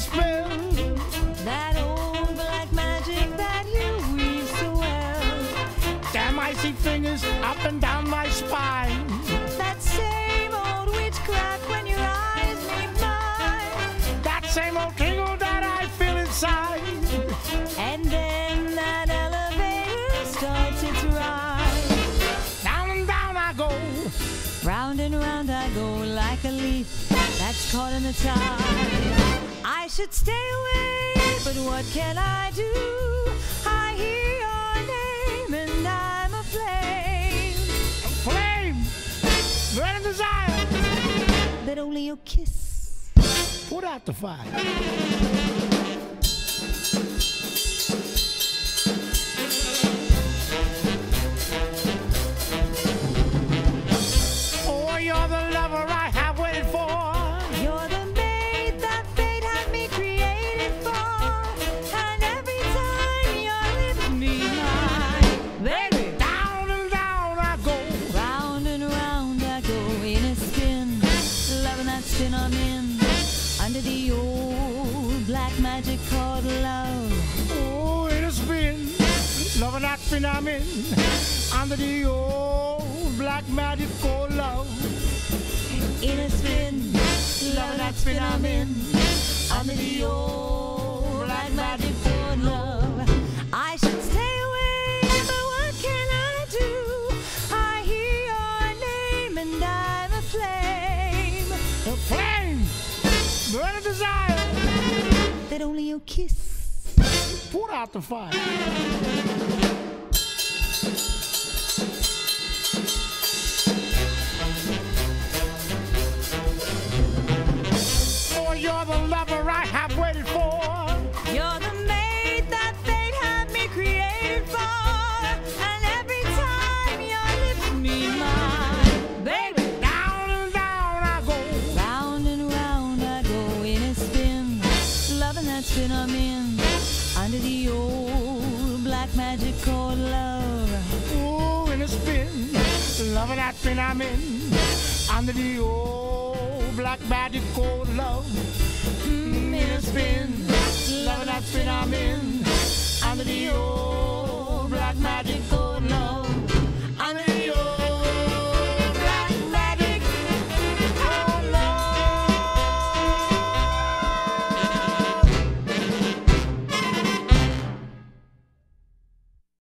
spell. That old black magic that you weave so well. Damn icy fingers up and down my spine. That same old witchcraft when your eyes meet mine. That same old tingle that I feel inside. And then that elevator starts its ride. Down and down I go. Round and round I go like a leaf that's caught in the tide. I should stay away, but what can I do? I hear your name and I'm aflame. Flame, burning desire. That only your kiss Put out the fire. Under the old black magic called love. Oh, it has been loving that in under the old black magic called love. In a spin, loving that in, under the old burning desire. That only your kiss Put out the fire. Oh, you're the lover I have waited that in, under the old black magic called love. Ooh, in a spin, loving that spin I'm in under the old black magic called love. Mm, in a spin, loving that spin I'm in under the old black magic